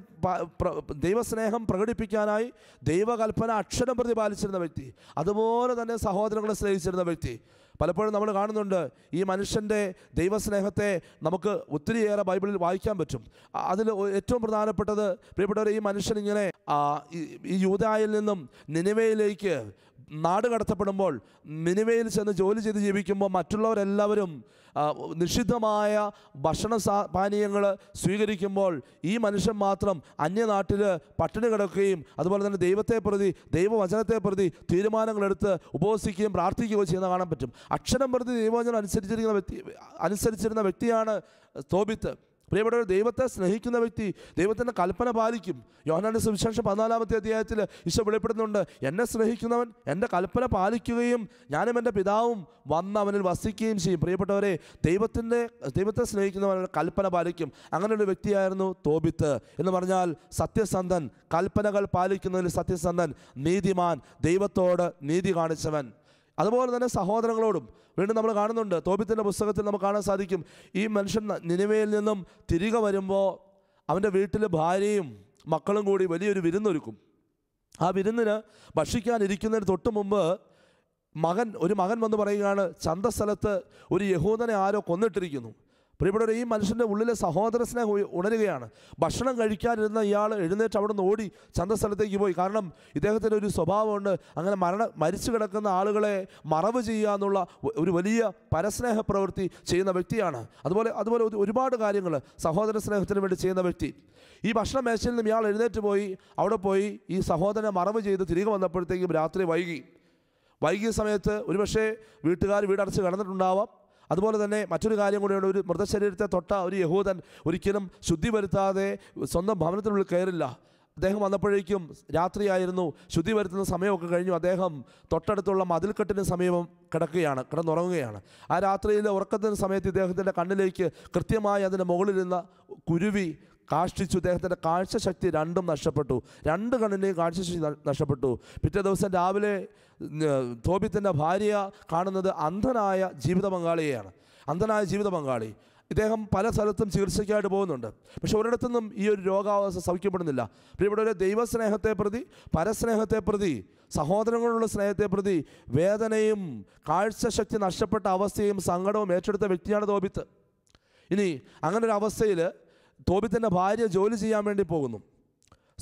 ദൈവസ്നേഹം പ്രകടിപ്പിക്കാനായി ദൈവകൽപ്പന അക്ഷരം പ്രതിപാലിച്ചിരുന്ന വ്യക്തി. അതുപോലെ തന്നെ സഹോദരങ്ങളെ സ്നേഹിച്ചിരുന്ന വ്യക്തി. പലപ്പോഴും നമ്മൾ കാണുന്നുണ്ട് ഈ മനുഷ്യന്റെ ദൈവസ്നേഹത്തെ നമുക്ക് ഒത്തിരിയേറെ ബൈബിളിൽ വായിക്കാൻ പറ്റും. അതിൽ ഏറ്റവും പ്രധാനപ്പെട്ടത് പ്രിയപ്പെട്ടവർ ഈ മനുഷ്യൻ ഇങ്ങനെ ഈ യൂതായിൽ നിന്നും നിനിവയിലേക്ക് നാട് കടത്തപ്പെടുമ്പോൾ മിനിമയിൽ ചെന്ന് ജോലി ചെയ്ത് ജീവിക്കുമ്പോൾ മറ്റുള്ളവരെല്ലാവരും നിഷിദ്ധമായ ഭക്ഷണ സാ പാനീയങ്ങൾ സ്വീകരിക്കുമ്പോൾ ഈ മനുഷ്യൻ മാത്രം അന്യനാട്ടിൽ പട്ടിണി കിടക്കുകയും അതുപോലെ തന്നെ ദൈവത്തെ പ്രതി ദൈവവചനത്തെ പ്രതി തീരുമാനങ്ങളെടുത്ത് ഉപവസിക്കുകയും പ്രാർത്ഥിക്കുകയോ ചെയ്യുന്ന കാണാൻ പറ്റും. അക്ഷരം പ്രതി ദൈവവചനം അനുസരിച്ചിരിക്കുന്ന വ്യക്തി അനുസരിച്ചിരുന്ന വ്യക്തിയാണ് തോബിത്ത്. പ്രിയപ്പെട്ടവർ ദൈവത്തെ സ്നേഹിക്കുന്ന വ്യക്തി ദൈവത്തിന്റെ കൽപ്പന പാലിക്കും. യോഹനാന്റെ സുവിശേഷം പതിനാലാമത്തെ അധ്യായത്തിൽ ഈശോ വെളിപ്പെടുന്നുണ്ട് എന്നെ സ്നേഹിക്കുന്നവൻ എന്റെ കൽപ്പന പാലിക്കുകയും ഞാനും എന്റെ പിതാവും വന്ന് അവനിൽ വസിക്കുകയും ചെയ്യും. പ്രിയപ്പെട്ടവരെ ദൈവത്തിന്റെ ദൈവത്തെ സ്നേഹിക്കുന്നവൻ കൽപ്പന പാലിക്കും. അങ്ങനെ ഒരു വ്യക്തിയായിരുന്നു തോബിത്ത് എന്ന് പറഞ്ഞാൽ സത്യസന്ധൻ കൽപ്പനകൾ പാലിക്കുന്നതിൽ സത്യസന്ധൻ നീതിമാൻ ദൈവത്തോട് നീതി കാണിച്ചവൻ. അതുപോലെ തന്നെ സഹോദരങ്ങളോടും വീണ്ടും നമ്മൾ കാണുന്നുണ്ട്. തോപ്പിത്തിന്റെ പുസ്തകത്തിൽ നമുക്ക് കാണാൻ സാധിക്കും. ഈ മനുഷ്യൻ നിനിമയിൽ നിന്നും തിരികെ വരുമ്പോൾ അവന്റെ വീട്ടിൽ ഭാര്യയും മക്കളും കൂടി വലിയൊരു വിരുന്നൊരുക്കും. ആ വിരുന്നിന് ഭക്ഷിക്കാനിരിക്കുന്നതിന് തൊട്ട് മുമ്പ് മകൻ ഒരു മകൻ വന്ന് പറയുകയാണ് ചന്തസ്ഥലത്ത് ഒരു യഹൂദനെ ആരോ കൊന്നിട്ടിരിക്കുന്നു. പ്രിയപ്പെട്ടവർ ഈ മനുഷ്യന്റെ ഉള്ളിലെ സഹോദര സ്നേഹം ഉണരുകയാണ്. ഭക്ഷണം കഴിക്കാനിരുന്ന ഇയാൾ എഴുന്നേറ്റ് അവിടെ നിന്ന് ഓടി ചന്തസ്ഥലത്തേക്ക് പോയി. കാരണം ഇദ്ദേഹത്തിന്റെ ഒരു സ്വഭാവമുണ്ട്. അങ്ങനെ മരണ മരിച്ചു കിടക്കുന്ന ആളുകളെ മറവ് ചെയ്യുക എന്നുള്ള ഒരു വലിയ പരസ്നേഹ പ്രവൃത്തി ചെയ്യുന്ന വ്യക്തിയാണ്. അതുപോലെ അതുപോലെ ഒരുപാട് കാര്യങ്ങൾ സഹോദര സ്നേഹത്തിന് വേണ്ടി ചെയ്യുന്ന വ്യക്തി. ഈ ഭക്ഷണ മേശയിൽ നിന്നും ഇയാൾ എഴുന്നേറ്റ് പോയി. അവിടെ പോയി ഈ സഹോദരനെ മറവ് ചെയ്ത് തിരികെ വന്നപ്പോഴത്തേക്കും രാത്രി വൈകി. വൈകിയ സമയത്ത് ഒരുപക്ഷേ വീട്ടുകാർ വീടടച്ച് കിടന്നിട്ടുണ്ടാവാം. അതുപോലെ തന്നെ മറ്റൊരു കാര്യം കൂടിയുണ്ട് ഒരു മൃതശരീരത്തെ തൊട്ട ഒരു യഹൂദൻ ഒരിക്കലും ശുദ്ധി വരുത്താതെ സ്വന്തം ഭവനത്തിനുള്ളിൽ കയറില്ല. അദ്ദേഹം വന്നപ്പോഴേക്കും രാത്രിയായിരുന്നു. ശുദ്ധി വരുത്തുന്ന സമയമൊക്കെ കഴിഞ്ഞു. അദ്ദേഹം തൊട്ടടുത്തുള്ള മതിൽക്കെട്ടിന് സമീപം കിടക്കുകയാണ് കിടന്നുറങ്ങുകയാണ്. ആ രാത്രിയിലെ ഉറക്കത്തിന് സമയത്ത് ഇദ്ദേഹത്തിന്റെ കണ്ണിലേക്ക് കൃത്യമായി അതിന്റെ മുകളിലിരുന്ന കുരുവി കാഷ്ടിച്ചു ഇദ്ദേഹത്തിന്റെ കാഴ്ചശക്തി രണ്ടും നഷ്ടപ്പെട്ടു. രണ്ട് കണ്ണിന്റെയും കാഴ്ചശക്തി നഷ്ടപ്പെട്ടു. പിറ്റേ ദിവസം രാവിലെ തോബിത്തിന്റെ ഭാര്യ കാണുന്നത് അന്ധനായ ജീവിത പങ്കാളിയെയാണ് അന്ധനായ ജീവിത പങ്കാളി ഇദ്ദേഹം പല സ്ഥലത്തും ചികിത്സയ്ക്കായിട്ട് പോകുന്നുണ്ട്. പക്ഷെ ഒരിടത്തുനിന്നും ഈ ഒരു രോഗാവസ്ഥ സൗഖ്യപ്പെടുന്നില്ല പ്രിയപ്പെട്ടവരെ ദൈവസ്നേഹത്തെ പ്രതി പരസ്നേഹത്തെ പ്രതി സഹോദരങ്ങളുള്ള സ്നേഹത്തെ പ്രതി വേദനയും കാഴ്ചശക്തി നഷ്ടപ്പെട്ട അവസ്ഥയും സങ്കടവും ഏറ്റെടുത്ത വ്യക്തിയാണ് തോപിത്ത് ഇനി അങ്ങനെ ഒരു തോബിത്തിന്റെ ഭാര്യ ജോലി ചെയ്യാൻ വേണ്ടി പോകുന്നു.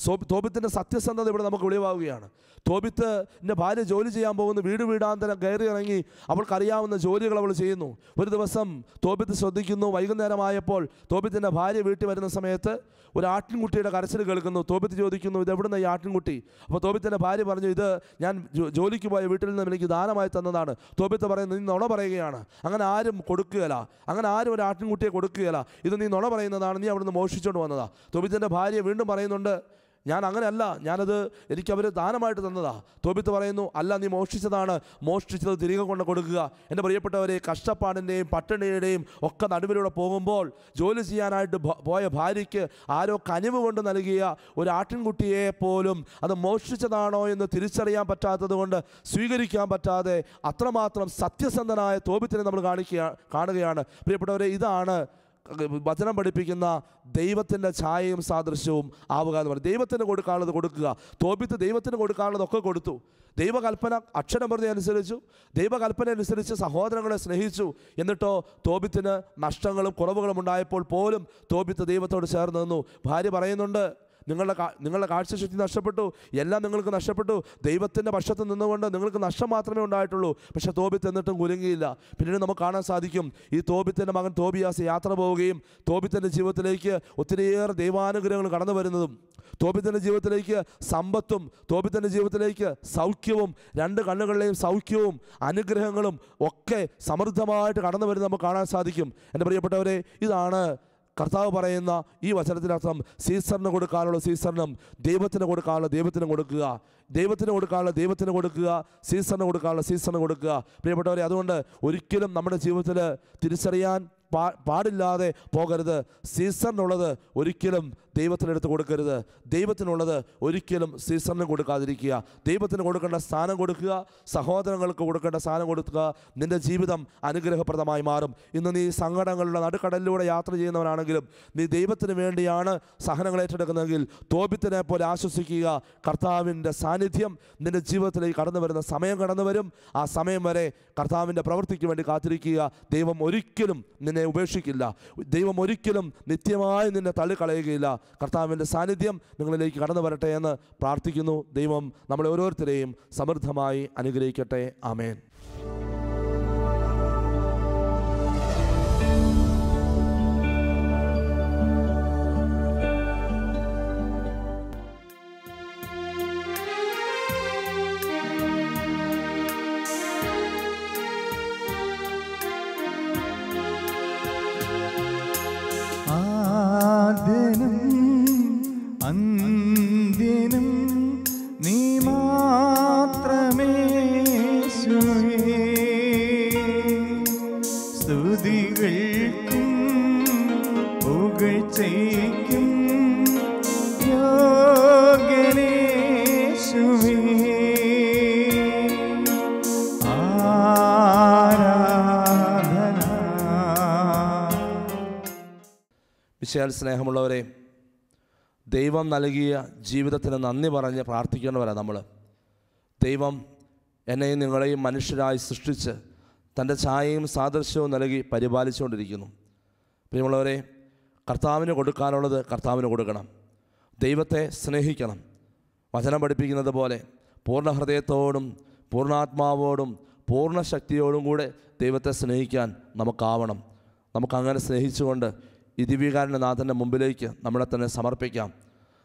തോബിത്തിന്റെ സത്യസന്ധത ഇവിടെ നമുക്ക് വെളിവാകുകയാണ്. തോബിത്തിന്റെ ഭാര്യ ജോലി ചെയ്യാൻ പോകുന്ന വീട് വീടാന്തരം കയറി ഇറങ്ങി അവൾക്കറിയാവുന്ന ജോലികൾ അവൾ ചെയ്യുന്നു. ഒരു ദിവസം തോബിത്ത് ശ്രദ്ധിക്കുന്നു. വൈകുന്നേരമായപ്പോൾ തോബിത്തിന്റെ ഭാര്യ വീട്ടിൽ വരുന്ന സമയത്ത് ഒരു ആട്ടിൻകുട്ടിയുടെ കരച്ചിൽ കേൾക്കുന്നു. തോബിത്ത് ചോദിക്കുന്നു ഇത് എവിടുന്ന ഈ ആട്ടിൻകുട്ടി? അപ്പോൾ തോബിത്തിന്റെ ഭാര്യ പറഞ്ഞു ഇത് ഞാൻ ജോലിക്ക് പോയ വീട്ടിൽ നിന്ന് എനിക്ക് ദാനമായി തന്നതാണ്. തോബിത്ത് പറയുന്നത് നീ നുണ പറയുകയാണ്. അങ്ങനെ ആരും കൊടുക്കുകയല്ല. അങ്ങനെ ആരും ഒരു ആട്ടിൻകുട്ടിയെ കൊടുക്കുകയല്ല. ഇത് നീ നുണ പറയുന്നതാണ്. നീ അവിടുന്ന് മോഷിച്ചുകൊണ്ട് വന്നതാണ് തോബിത്തിന്റെ ഭാര്യ വീണ്ടും പറയുന്നുണ്ട് ഞാൻ അങ്ങനെയല്ല. ഞാനത് എനിക്ക് അവർ ദാനമായിട്ട് തന്നതാ. തോബിത്ത് പറയുന്നു അല്ല നീ മോഷ്ടിച്ചതാണ്. മോഷ്ടിച്ചത് തിരികെ കൊണ്ട് കൊടുക്കുക. എന്റെ പ്രിയപ്പെട്ടവരെ കഷ്ടപ്പാടിന്റെയും പട്ടിണിയുടെയും ഒക്കെ നടുവിലൂടെ പോകുമ്പോൾ ജോലി ചെയ്യാനായിട്ട് പോയ ഭാര്യയ്ക്ക് ആരോ കനിവ് കൊണ്ട് നൽകിയ ഒരു ആട്ടിൻകുട്ടിയെ പോലും അത് മോഷ്ടിച്ചതാണോ എന്ന് തിരിച്ചറിയാൻ പറ്റാത്തത് കൊണ്ട് സ്വീകരിക്കാൻ പറ്റാതെ അത്രമാത്രം സത്യസന്ധനായ തോബിത്തിനെ നമ്മൾ കാണിക്കുക കാണുകയാണ്. പ്രിയപ്പെട്ടവരെ ഇതാണ് വചനം പഠിപ്പിക്കുന്ന ദൈവത്തിന്റെ ഛായയും സാദൃശ്യവും ആവുക എന്ന് പറയും ദൈവത്തിന് കൊടുക്കാനുള്ളത് കൊടുക്കുക. തോബിത്ത് ദൈവത്തിന് കൊടുക്കാനുള്ളതൊക്കെ കൊടുത്തു. ദൈവകൽപ്പന അക്ഷരമൃതി അനുസരിച്ചു ദൈവകൽപ്പന അനുസരിച്ച് സഹോദരങ്ങളെ സ്നേഹിച്ചു. എന്നിട്ടോ തോപിത്തിന് നഷ്ടങ്ങളും കുറവുകളും ഉണ്ടായപ്പോൾ പോലും തോബിത്ത് ദൈവത്തോട് ചേർന്ന് നിന്നു. ഭാര്യ പറയുന്നുണ്ട് നിങ്ങളുടെ നിങ്ങളുടെ കാഴ്ചശക്തി നഷ്ടപ്പെട്ടു. എല്ലാം നിങ്ങൾക്ക് നഷ്ടപ്പെട്ടു. ദൈവത്തിന്റെ പക്ഷത്ത് നിന്നുകൊണ്ട് നിങ്ങൾക്ക് നഷ്ടം മാത്രമേ ഉണ്ടായിട്ടുള്ളൂ. പക്ഷേ തോബിത്ത് തന്നിട്ടും കുലുങ്ങിയില്ല. പിന്നീട് നമുക്ക് കാണാൻ സാധിക്കും. ഈ തോബിത്തിന്റെ മകൻ തോബിയാസ് യാത്ര പോവുകയും തോബിത്തിന്റെ ജീവിതത്തിലേക്ക് ഒത്തിരിയേറെ ദൈവാനുഗ്രഹങ്ങൾ കടന്നു വരുന്നതും തോബിത്തിന്റെ ജീവിതത്തിലേക്ക് സമ്പത്തും തോബിത്തിന്റെ ജീവിതത്തിലേക്ക് സൗഖ്യവും രണ്ട് കണ്ണുകളിലെയും സൗഖ്യവും അനുഗ്രഹങ്ങളും ഒക്കെ സമൃദ്ധമായിട്ട് കടന്നു വരുന്നത് നമുക്ക് കാണാൻ സാധിക്കും. എന്റെ പ്രിയപ്പെട്ടവരെ ഇതാണ് കർത്താവ് പറയുന്ന ഈ വചനത്തിനർത്ഥം സീസറിന് കൊടുക്കാനുള്ള സീസറിനും ദൈവത്തിന് കൊടുക്കാനുള്ള ദൈവത്തിന് കൊടുക്കുക. ദൈവത്തിന് കൊടുക്കാനുള്ള ദൈവത്തിന് കൊടുക്കുക. സീസറിന് കൊടുക്കാനുള്ള സീസറിന് കൊടുക്കുക. പ്രിയപ്പെട്ടവരെ അതുകൊണ്ട് ഒരിക്കലും നമ്മുടെ ജീവിതത്തിൽ തിരിച്ചറിയാൻ പാടില്ലാതെ പോകരുത്. സീസറിനുള്ളത് ഒരിക്കലും ദൈവത്തിനെടുത്ത് കൊടുക്കരുത്. ദൈവത്തിനുള്ളത് ഒരിക്കലും സീസണിന് കൊടുക്കാതിരിക്കുക. ദൈവത്തിന് കൊടുക്കേണ്ട സ്ഥാനം കൊടുക്കുക. സഹോദരങ്ങൾക്ക് കൊടുക്കേണ്ട സ്ഥാനം കൊടുക്കുക. നിന്റെ ജീവിതം അനുഗ്രഹപ്രദമായി മാറും. ഇന്ന് നീ സങ്കടങ്ങളുടെ നടുക്കടലിലൂടെ യാത്ര ചെയ്യുന്നവനാണെങ്കിലും നീ ദൈവത്തിന് വേണ്ടിയാണ് സഹനങ്ങൾ ഏറ്റെടുക്കുന്നതെങ്കിൽ തോപിത്തിനെ പോലെ ആശ്വസിക്കുക. കർത്താവിന്റെ സാന്നിധ്യം നിന്റെ ജീവിതത്തിലേക്ക് കടന്നു വരുന്ന സമയം കടന്നു വരും. ആ സമയം വരെ കർത്താവിന്റെ പ്രവൃത്തിക്ക് വേണ്ടി കാത്തിരിക്കുക. ദൈവം ഒരിക്കലും നിന്നെ ഉപേക്ഷിക്കില്ല. ദൈവം ഒരിക്കലും നിത്യമായി നിന്നെ തള്ളിക്കളയുകയില്ല. കർത്താവിന്റെ സാന്നിധ്യം നിങ്ങളിലേക്ക് കടന്നു വരട്ടെ എന്ന് പ്രാർത്ഥിക്കുന്നു. ദൈവം നമ്മളെ ഓരോരുത്തരെയും സമൃദ്ധമായി അനുഗ്രഹിക്കട്ടെ. ആമേൻ. വിശാൽ സ്നേഹമുള്ളവരെ ദൈവം നൽകിയ ജീവിതത്തിന് നന്ദി പറഞ്ഞ് പ്രാർത്ഥിക്കേണ്ടവരാണ് നമ്മൾ ദൈവം എന്നെയും നിങ്ങളെയും മനുഷ്യരായി സൃഷ്ടിച്ച് തന്റെ ഛായയും സാദൃശ്യവും നൽകി പരിപാലിച്ചുകൊണ്ടിരിക്കുന്നു. പ്രിയമുള്ളവരെ കർത്താവിന് കൊടുക്കാനുള്ളത് കർത്താവിന് കൊടുക്കണം. ദൈവത്തെ സ്നേഹിക്കണം. വചനം പഠിപ്പിക്കുന്നത് പോലെ പൂർണ ഹൃദയത്തോടും പൂർണാത്മാവോടും പൂർണ ശക്തിയോടും കൂടെ ദൈവത്തെ സ്നേഹിക്കാൻ നമുക്കാവണം. നമുക്കങ്ങനെ സ്നേഹിച്ചുകൊണ്ട് ഈ ദിവ്യകാരന്റെ നാഥന്റെ മുമ്പിലേക്ക് നമ്മളെ തന്നെ സമർപ്പിക്കാം.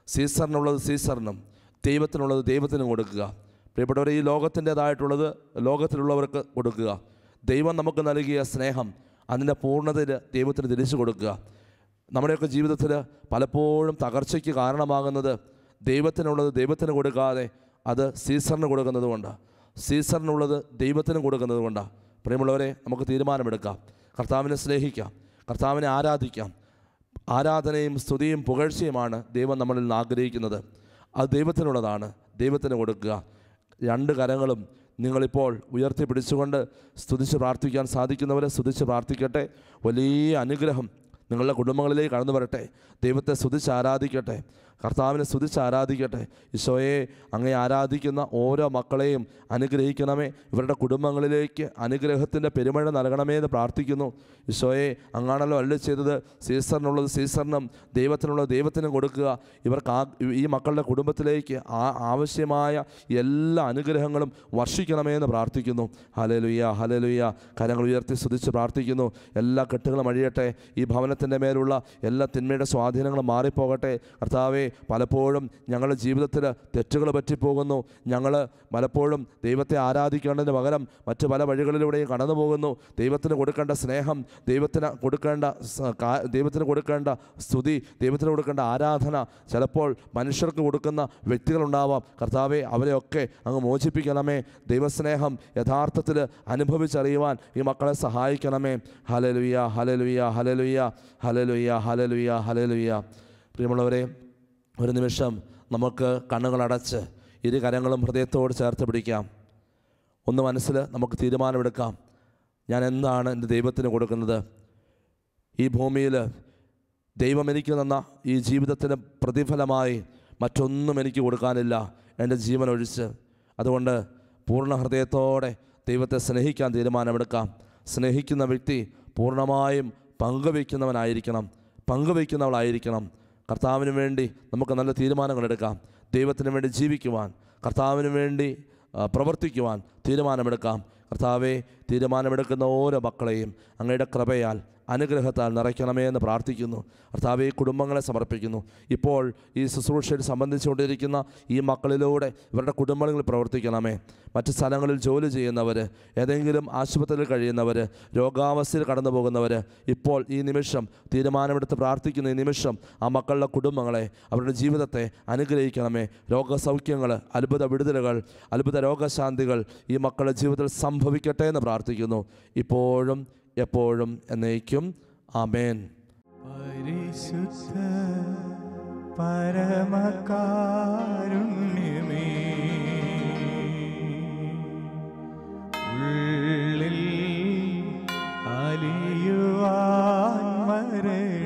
സീസറിനുള്ളത് സീസറിനും ദൈവത്തിനുള്ളത് ദൈവത്തിനും കൊടുക്കുക. പ്രിയപ്പെട്ടവർ ഈ ലോകത്തിന്റേതായിട്ടുള്ളത് ലോകത്തിലുള്ളവർക്ക് കൊടുക്കുക. ദൈവം നമുക്ക് നൽകിയ സ്നേഹം അതിന്റെ പൂർണതയിൽ ദൈവത്തിന് തിരിച്ചു കൊടുക്കുക. നമ്മുടെയൊക്കെ ജീവിതത്തിൽ പലപ്പോഴും തകർച്ചയ്ക്ക് കാരണമാകുന്നത് ദൈവത്തിനുള്ളത് ദൈവത്തിന് കൊടുക്കാതെ അത് സീസറിന് കൊടുക്കുന്നത് കൊണ്ട്. സീസറിനുള്ളത് ദൈവത്തിന് കൊടുക്കുന്നത് കൊണ്ടാണ് പ്രിയമുള്ളവരെ നമുക്ക് തീരുമാനമെടുക്കാം. കർത്താവിനെ സ്നേഹിക്കാം. കർത്താവിനെ ആരാധിക്കാം. ആരാധനയും സ്തുതിയും പുകഴ്ചയുമാണ് ദൈവം നമ്മളിൽ നിന്ന് ആഗ്രഹിക്കുന്നത്. അത് ദൈവത്തിനുള്ളതാണ്. ദൈവത്തിന് കൊടുക്കുക. രണ്ട് കരങ്ങളും നിങ്ങളിപ്പോൾ ഉയർത്തി പിടിച്ചുകൊണ്ട് സ്തുതിച്ച് പ്രാർത്ഥിക്കാൻ സാധിക്കുന്നവരെ സ്തുതിച്ച് പ്രാർത്ഥിക്കട്ടെ. വലിയ അനുഗ്രഹം നിങ്ങളുടെ കുടുംബങ്ങളിലേക്ക് കടന്നു വരട്ടെ ദൈവത്തെ സ്തുതിച്ച് ആരാധിക്കട്ടെ. കർത്താവിനെ സ്തുതിച്ച് ആരാധിക്കട്ടെ. ഈശോയെ അങ്ങേ ആരാധിക്കുന്ന ഓരോ മക്കളെയും അനുഗ്രഹിക്കണമേ. ഇവരുടെ കുടുംബങ്ങളിലേക്ക് അനുഗ്രഹത്തിന്റെ പെരുമഴ നൽകണമേ എന്ന് പ്രാർത്ഥിക്കുന്നു. ഈശോയെ അങ്ങാണല്ലോ അല്ല ചെയ്തത്. സീസറിനുള്ളത് സീസറിനും ദൈവത്തിനുള്ളത് ദൈവത്തിനും കൊടുക്കുക. ഇവർക്ക് ആ ഈ മക്കളുടെ കുടുംബത്തിലേക്ക് ആ ആവശ്യമായ എല്ലാ അനുഗ്രഹങ്ങളും വർഷിക്കണമേ എന്ന് പ്രാർത്ഥിക്കുന്നു. ഹലലുയ്യ ഹലലുയ്യ കരങ്ങൾ ഉയർത്തി സ്തുതിച്ച് പ്രാർത്ഥിക്കുന്നു. എല്ലാ കെട്ടുകളും അഴിയട്ടെ. ഈ ഭവനത്തിന്റെ മേലുള്ള എല്ലാ തിന്മയുടെ സ്വാധീനങ്ങളും മാറിപ്പോകട്ടെ. കർത്താവെ പലപ്പോഴും ഞങ്ങളുടെ ജീവിതത്തിൽ തെറ്റുകൾ പറ്റിപ്പോകുന്നു. ഞങ്ങൾ പലപ്പോഴും ദൈവത്തെ ആരാധിക്കേണ്ടതിന് പകരം മറ്റു പല വഴികളിലൂടെയും കടന്നു പോകുന്നു. ദൈവത്തിന് കൊടുക്കേണ്ട സ്നേഹം ദൈവത്തിന് കൊടുക്കേണ്ട ദൈവത്തിന് കൊടുക്കേണ്ട സ്തുതി ദൈവത്തിന് കൊടുക്കേണ്ട ആരാധന ചിലപ്പോൾ മനുഷ്യർക്ക് കൊടുക്കുന്ന വ്യക്തികളുണ്ടാവാം. കർത്താവെ അവരെയൊക്കെ അങ്ങ് മോചിപ്പിക്കണമേ. ദൈവസ്നേഹം യഥാർത്ഥത്തിൽ അനുഭവിച്ചറിയുവാൻ ഈ മക്കളെ സഹായിക്കണമേ. ഹലലുയ്യ ഹലലുയ്യ ഹലലുയ്യ ഹലലുയ്യ ഹലലുയ്യ ഹലലുയ്യ പ്രിയമുള്ളവരെ ഒരു നിമിഷം നമുക്ക് കണ്ണുകളടച്ച് ഇരു കരങ്ങളും ഹൃദയത്തോട് ചേർത്ത് പിടിക്കാം. ഒന്ന് മനസ്സിൽ നമുക്ക് തീരുമാനമെടുക്കാം. ഞാൻ എന്താണ് എന്റെ ദൈവത്തിന് കൊടുക്കുന്നത്? ഈ ഭൂമിയിൽ ദൈവം എനിക്ക് തന്ന ഈ ജീവിതത്തിന് പ്രതിഫലമായി മറ്റൊന്നും എനിക്ക് കൊടുക്കാനില്ല. എന്റെ ജീവൻ ഒഴിച്ച്. അതുകൊണ്ട് പൂർണ ഹൃദയത്തോടെ ദൈവത്തെ സ്നേഹിക്കാൻ തീരുമാനമെടുക്കാം. സ്നേഹിക്കുന്ന വ്യക്തി പൂർണമായും പങ്കുവയ്ക്കുന്നവനായിരിക്കണം. പങ്കുവയ്ക്കുന്നവളായിരിക്കണം. കർത്താവിന് വേണ്ടി നമുക്ക് നല്ല തീരുമാനങ്ങളെടുക്കാം ദൈവത്തിന് വേണ്ടി ജീവിക്കുവാൻ കർത്താവിന് വേണ്ടി പ്രവർത്തിക്കുവാൻ തീരുമാനമെടുക്കാം. കർത്താവെ തീരുമാനമെടുക്കുന്ന ഓരോ മക്കളെയും അങ്ങയുടെ കൃപയാൽ അനുഗ്രഹത്താൽ നിറയ്ക്കണമേ എന്ന് പ്രാർത്ഥിക്കുന്നു. കർത്താവ് ഈ കുടുംബങ്ങളെ സമർപ്പിക്കുന്നു. ഇപ്പോൾ ഈ ശുശ്രൂഷയിൽ സംബന്ധിച്ചുകൊണ്ടിരിക്കുന്ന ഈ മക്കളിലൂടെ ഇവരുടെ കുടുംബങ്ങളിൽ പ്രവർത്തിക്കണമേ. മറ്റ് സ്ഥലങ്ങളിൽ ജോലി ചെയ്യുന്നവർ ഏതെങ്കിലും ആശുപത്രിയിൽ കഴിയുന്നവർ രോഗാവസ്ഥയിൽ കടന്നു പോകുന്നവർ ഇപ്പോൾ ഈ നിമിഷം തീരുമാനമെടുത്ത് പ്രാർത്ഥിക്കുന്ന ഈ നിമിഷം ആ മക്കളുടെ കുടുംബങ്ങളെ അവരുടെ ജീവിതത്തെ അനുഗ്രഹിക്കണമേ. രോഗസൗഖ്യങ്ങൾ അത്ഭുത വിടുതലുകൾ അത്ഭുത രോഗശാന്തികൾ ഈ മക്കളുടെ ജീവിതത്തിൽ സംഭവിക്കട്ടെ എന്ന് പ്രാർത്ഥിക്കുന്നു. ഇപ്പോഴും എപ്പോഴും എന്നേക്കും. ആമേൻ. പരമകാരുണ്യമേ അലിയുവാൻ മരേ